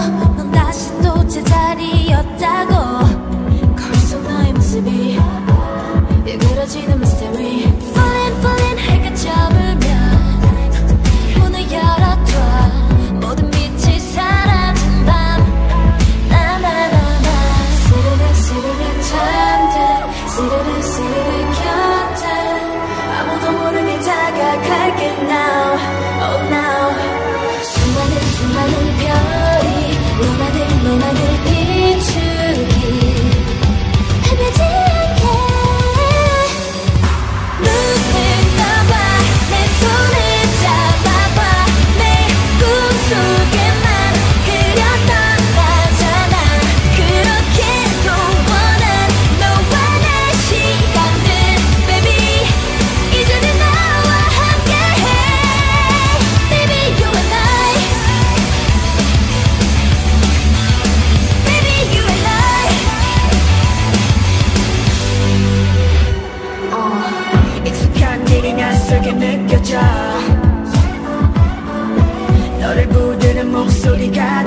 넌 다시 또 제자리였다고. 느껴져. 너를 부르는 목소리가